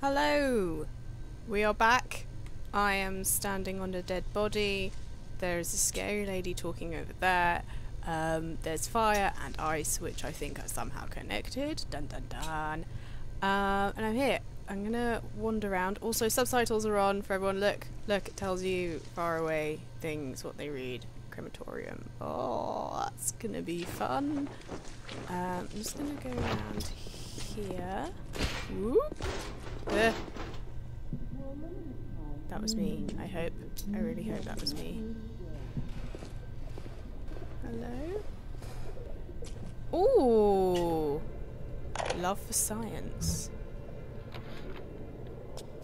Hello! We are back. I am standing on a dead body. There's a scary lady talking over there. Um, there's fire and ice, which I think are somehow connected. Dun dun dun. Uh, and I'm here. I'm gonna wander around. Also, subtitles are on for everyone. Look, look, it tells you far away things, what they read. Crematorium. Oh, that's gonna be fun. Um, I'm just gonna go around here. Whoop. Uh. That was me, I hope. I really hope that was me. Hello? Ooh! Love for science.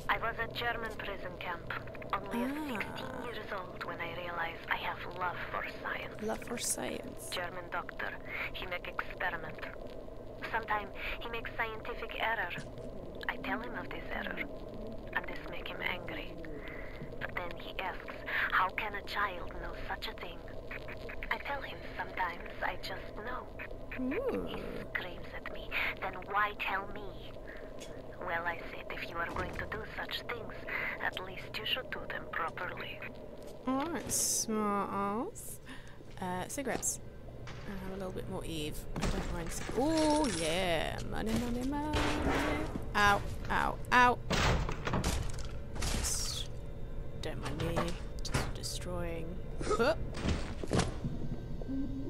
I was at German prison camp, only Ah. 16 years old when I realized I have love for science. Love for science. German doctor, he make experiment. Sometimes he makes scientific error. I tell him of this error, and this make him angry. But then he asks, how can a child know such a thing? I tell him sometimes I just know. Ooh. He screams at me, then why tell me? Well, I said, if you are going to do such things, at least you should do them properly. Alright, smart ass. Uh, cigarettes. I have a little bit more Eve. I don't mind. Ooh, yeah. Money, money, money. Ow, ow, ow. Just don't mind me. Just destroying.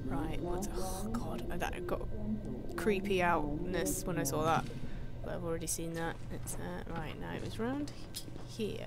Right, what's. Oh, God. That got creepy outness when I saw that. But I've already seen that. It's, uh, right, now it was round here.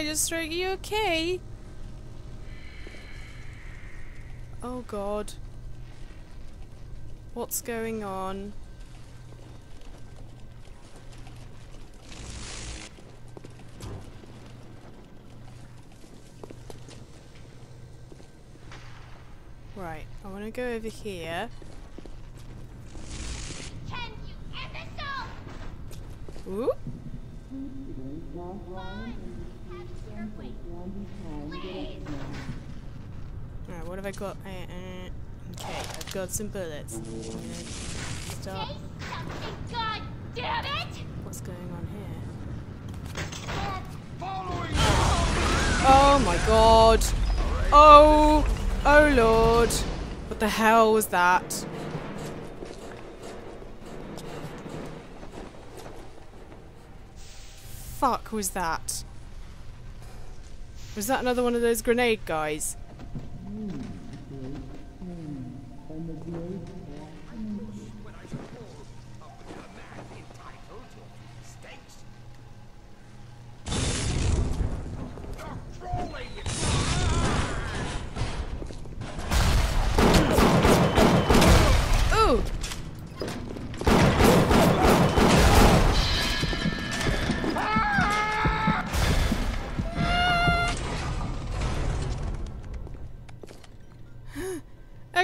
Guy just stroke you okay? Oh god. What's going on? Right, I want to go over here. Can you imbecile? Ooh. Please. Alright, what have I got? Uh, uh, okay, I've got some bullets. I'm gonna start. Say something, God damn it! What's going on here? Following Oh my god! Oh! Oh lord! What the hell was that? Fuck was that? Was that another one of those grenade guys?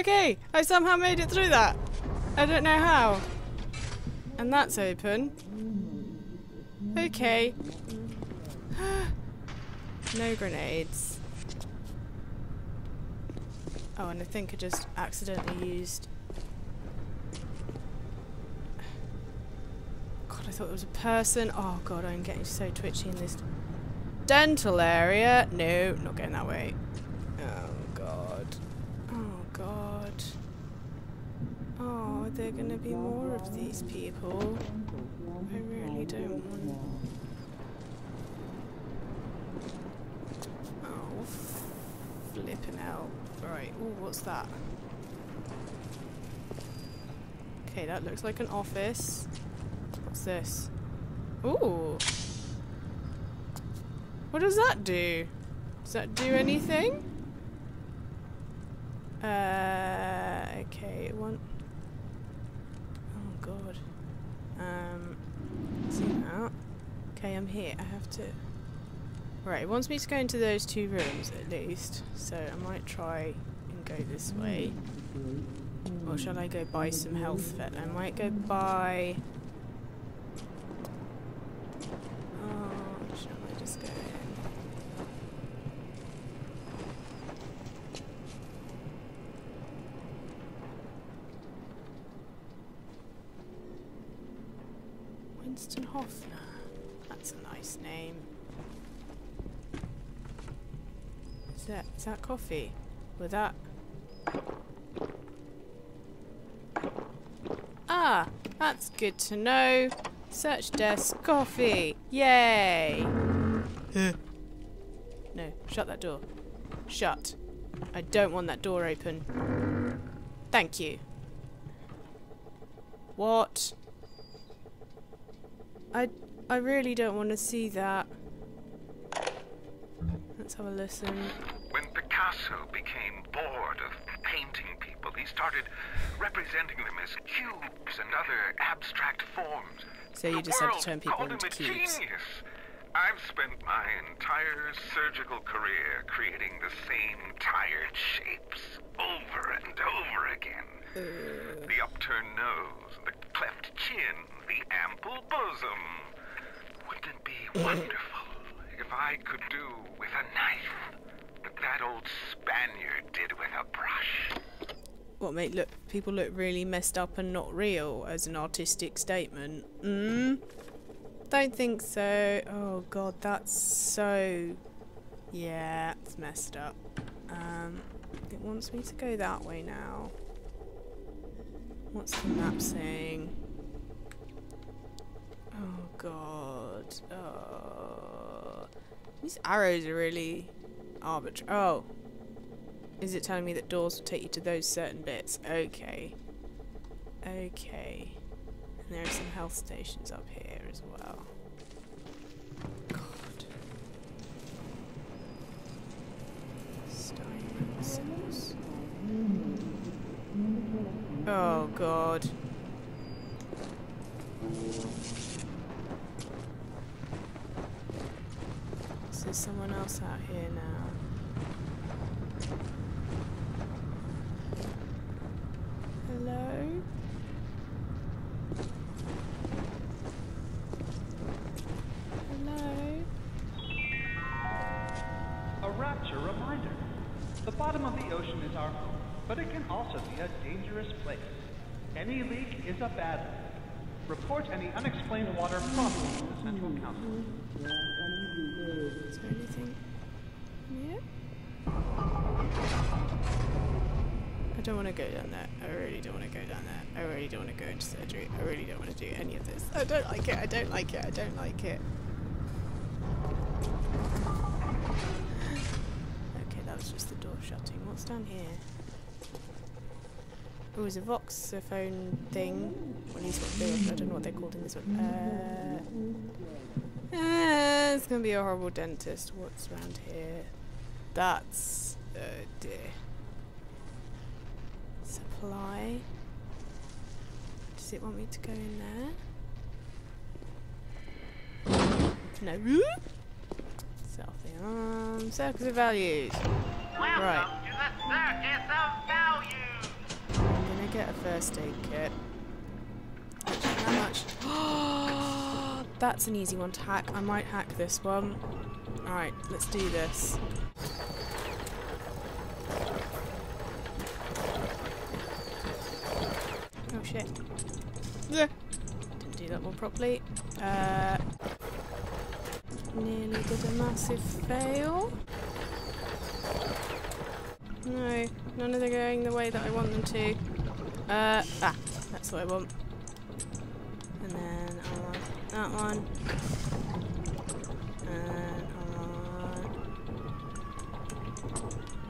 Okay, I somehow made it through that. I don't know how. And that's open. Okay. no grenades. Oh, and I think I just accidentally used God, I thought it was a person. Oh god, I'm getting so twitchy in this dental area. No, not going that way. Are there gonna be more of these people? I really don't want. Oh, flipping out. Right. Oh, what's that? Okay, that looks like an office. What's this? Ooh. What does that do? Does that do anything? Uh, okay, one. Oh god. Um, zoom out. Okay, I'm here. I have to. Right, it wants me to go into those two rooms at least, so I might try and go this way. Or shall I go buy some health fit? I might go buy. Oh, shall I just go? Winston Hoffner. Nice name. Is that is that coffee? With that Ah, that's good to know. Search desk coffee. Yay! no, shut that door. Shut. I don't want that door open. Thank you. What? I I really don't want to see that. Let's have a listen. When Picasso became bored of painting people, he started representing them as cubes and other abstract forms. So you just had to turn people into cubes. Genius. I've spent my entire surgical career creating the same tired shapes over and over again. The upturned nose, the cleft chin, the ample bosom. Be wonderful if I could do with a knife what that old Spaniard did with a brush? What make look people look really messed up and not real as an artistic statement? Mm? Don't think so. Oh god, that's so yeah, it's messed up. Um it wants me to go that way now. What's the map saying? Oh god. Oh. These arrows are really arbitrary. Oh. Is it telling me that doors will take you to those certain bits? Okay. Okay. And there are some health stations up here as well. God. Oh god. There's someone else out here now. Hello? Hello? A rapture reminder. The bottom of the ocean is our home, but it can also be a dangerous place. Any leak is a bad leak. Report any unexplained water promptly to the Central Council. Is there anything? I don't want to go down there. I really don't want to go down there. I really don't want to go into surgery. I really don't want to do any of this. I don't like it. I don't like it. I don't like it. Okay, that was just the door shutting. What's down here? Oh, it's a Voxophone thing. Well, I don't know what they're called in this one. Uh, uh, it's gonna be a horrible dentist. What's around here? That's oh dear. Supply. Does it want me to go in there? No. Selfie arm. Circus of values. Right. to the circus of Values! I'm gonna get a first aid kit. Actually, how much? That's an easy one to hack. I might hack this one. Alright, let's do this. Oh shit. Yeah. Didn't do that one properly. Uh, nearly did a massive fail. No, none of them are going the way that I want them to. Uh, ah, that's what I want. Uh, uh,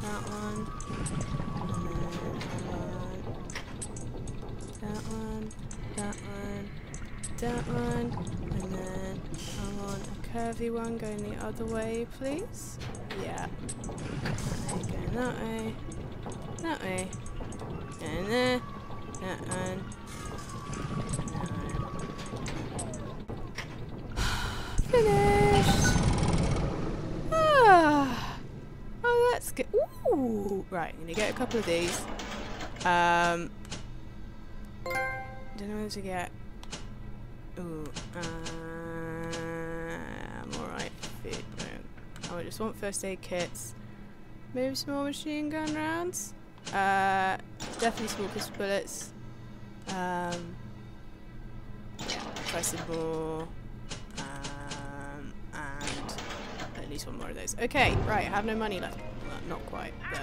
that one. And I uh, that one. That one, that one, that one. A curvy one going the other way, please? Yeah. Okay, going that way. That way. And there. That one. Right, I'm gonna get a couple of these. Um. Don't know where to get. Ooh. Uh, I'm alright. Oh, I just want first aid kits. Maybe some more machine gun rounds. Uh, definitely small pistol bullets. Um, try some more. Um, and at least one more of those. Okay, right, I have no money left. Well, not quite, but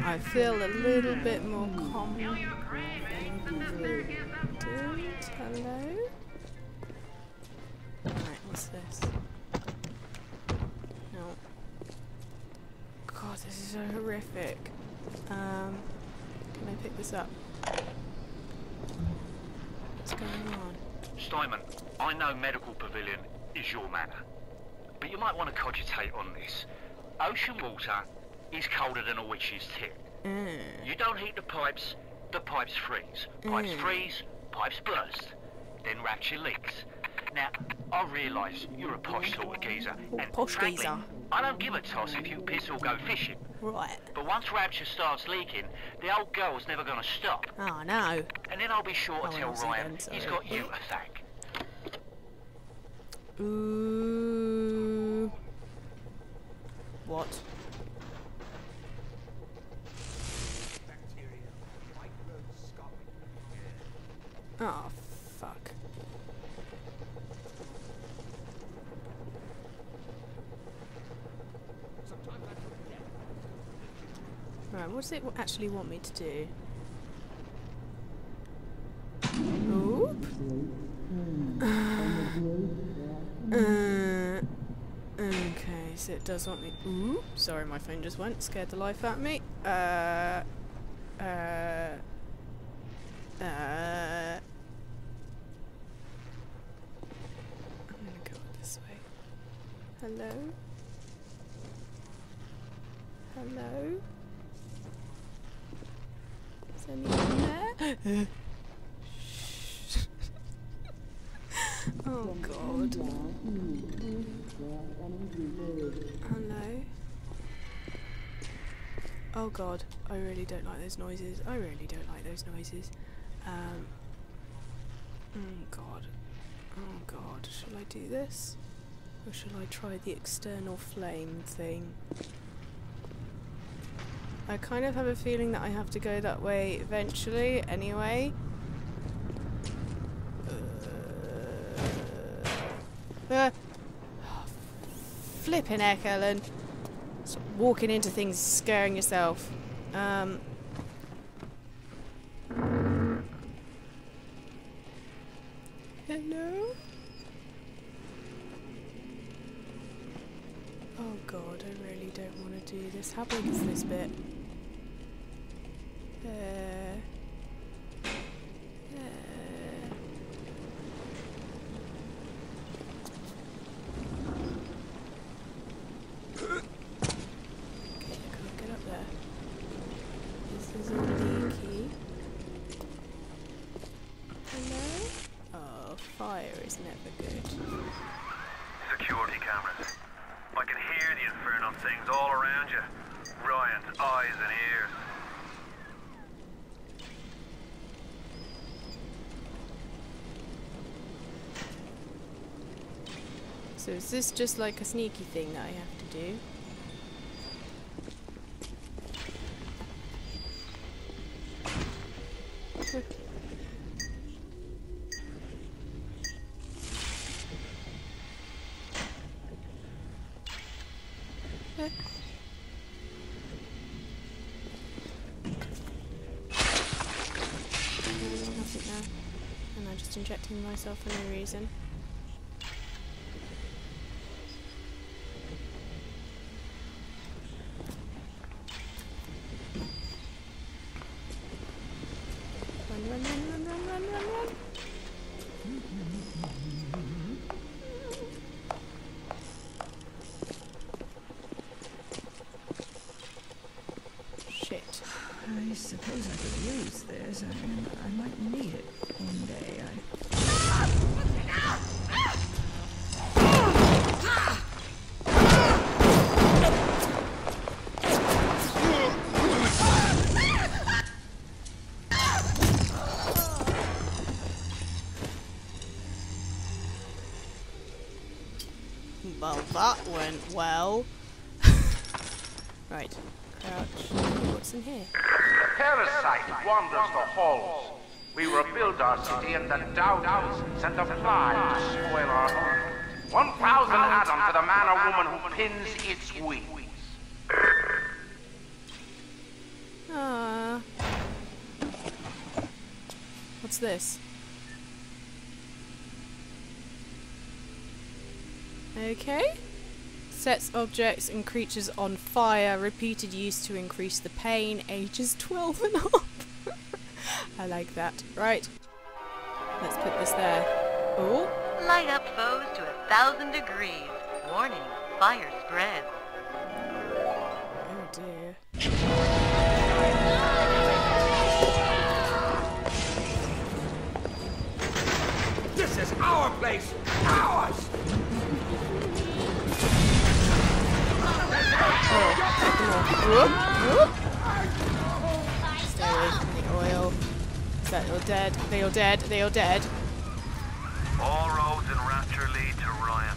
I feel a little bit more confident. Hello? Right, what's this? No. God, this is so horrific. Um, can I pick this up? What's going on? Steinman, I know Medical Pavilion is your manor, but you might want to cogitate on this. Ocean water is colder than a witch's tit. Mm. You don't heat the pipes, the pipes freeze. Pipes Mm. freeze, pipes burst. Then rapture leaks. Now, I realise you're a posh sort of geezer, and Posh frankly, geezer. I don't give a toss if you piss or go fishing. Right. But once rapture starts leaking, the old girl's never going to stop. Oh no. And then I'll be sure to Oh, tell Ryan then, he's got you to thank. Ooh. What? Oh, fuck. Right, what does it actually want me to do? Oop. Uh, okay, so it does want me. Ooh, sorry, my phone just went. Scared the life out of me. Uh. Uh. Uh. I'm gonna go this way. Hello? Hello? Is anyone there? oh god. Hello? Oh god, I really don't like those noises. I really don't like those noises. Um. Oh god. Oh god, shall I do this? Or shall I try the external flame thing? I kind of have a feeling that I have to go that way eventually anyway. Uh, uh, flipping heck, Ellen. Stop walking into things, scaring yourself. Um. Hello? Oh god, I really don't want to do this. How big is this bit? Uh, okay, I can't get up there. This is all leaky. Hello? Oh, fire is never good. Security cameras. I can hear the infernal things all around you. Ryan's eyes and ears. So is this just like a sneaky thing that I have to do? myself for no reason. Shit. I suppose I could use this. I Well, that went well. right. Crouch. What's in here? Parasite wanders the halls. We rebuild our city and the Dowders send a fly to spoil our home. One thousand Adam to the man or woman who pins its wings. Ah. What's this? Okay. Sets objects and creatures on fire. Repeated use to increase the pain. Ages 12 and up. I like that. Right. Let's put this there. Oh. Light up foes to a thousand degrees. Warning, fire spreads. Oh dear. This is our place! Ours! Whoop, whoop. Stay away from the oil. That you're dead? They all dead? They all dead? All roads in Rapture lead to Ryan.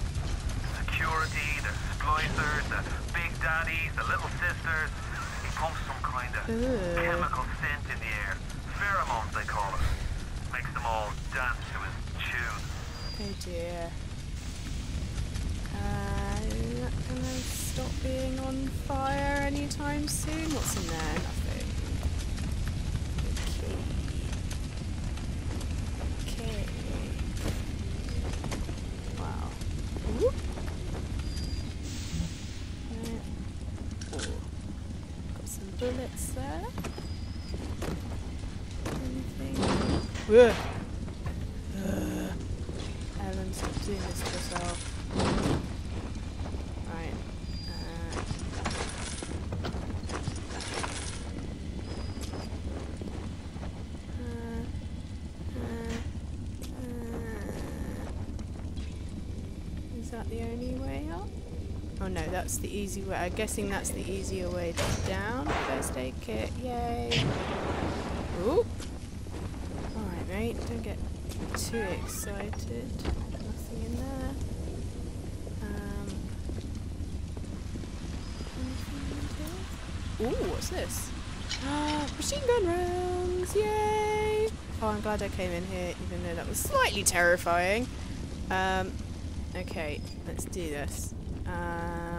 Security, the splicers, the big daddies, the little sisters. He pumps some kind of Ugh. chemical scent in the air. Pheromones, they call it. Makes them all dance to his tune. Oh dear. Gonna stop being on fire anytime soon? What's in there? Nothing. Okay. Okay. Wow. Ooh. Uh, oh. Got some bullets there. Anything? Ugh. Ugh. Ellen, stop doing this to yourself. Right. Uh, uh, uh, uh. Is that the only way up? Oh no, that's the easy way. I'm guessing that's the easier way down. First aid kit, yay. Ooh. Alright, mate, don't get too excited. Nothing in there. Um, anything in here? Ooh, what's this? Machine gun rounds! Yay! Oh, I'm glad I came in here, even though that was slightly terrifying. Um, okay, let's do this. Uh,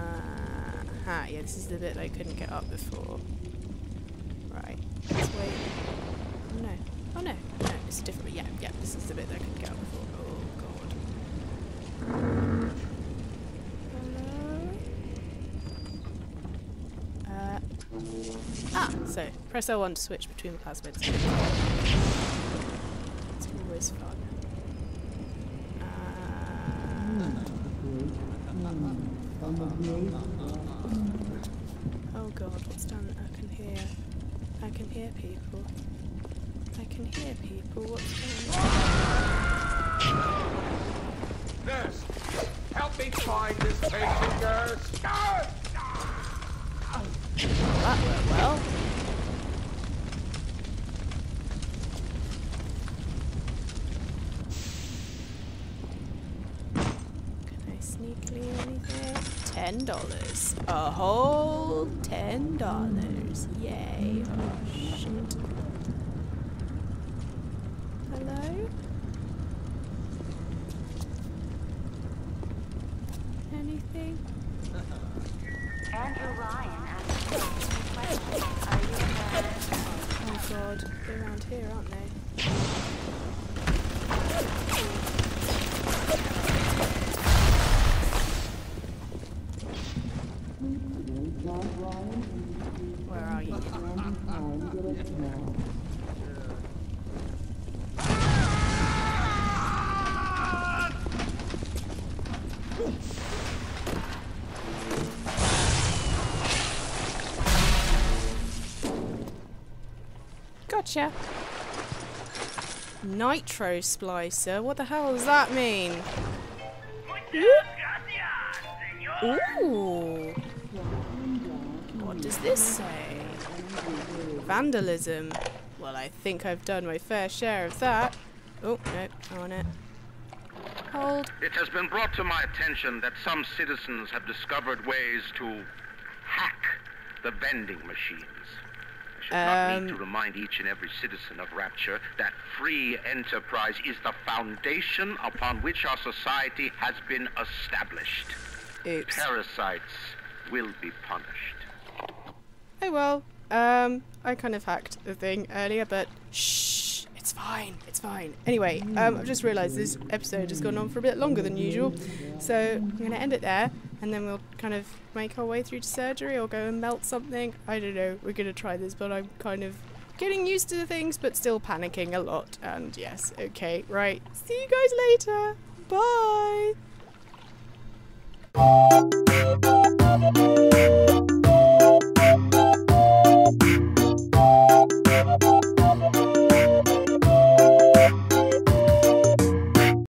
ha, yeah, this is the bit I couldn't get up before. Right, let's wait. Oh no. Oh no, no, it's different. Yeah, yeah, this is the bit I couldn't get up before. Oh god. Hello? Uh, ah, so press L1 to switch between the plasmids. It's always fun. Uh, oh god, what's done? I can hear. I can hear people. I can hear people. What's going on? Nurse! Help me find this patient, nurse! Ah! That went well. Can I sneakily anything? Ten dollars. A whole ten dollars. Yay. Oh shit. Hello? Anything? Andrew Ryan asked me a question. Are you Oh god, they're around here, aren't they? Gotcha. Nitro splicer? What the hell does that mean? Ooh. What does this say? Vandalism. Well, I think I've done my fair share of that. Oh, no, want it. Hold. It has been brought to my attention that some citizens have discovered ways to hack the vending machines. Should not need Um. to remind each and every citizen of Rapture that free enterprise is the foundation upon which our society has been established. Oops. Parasites will be punished. Oh well. Um, I kind of hacked the thing earlier, but shh, it's fine. It's fine. Anyway, um, I've just realised this episode has gone on for a bit longer than usual, so I'm going to end it there, and then we'll kind of make our way through to surgery or go and melt something. I don't know. We're going to try this, but I'm kind of getting used to the things, but still panicking a lot. And yes, okay, right. See you guys later. Bye.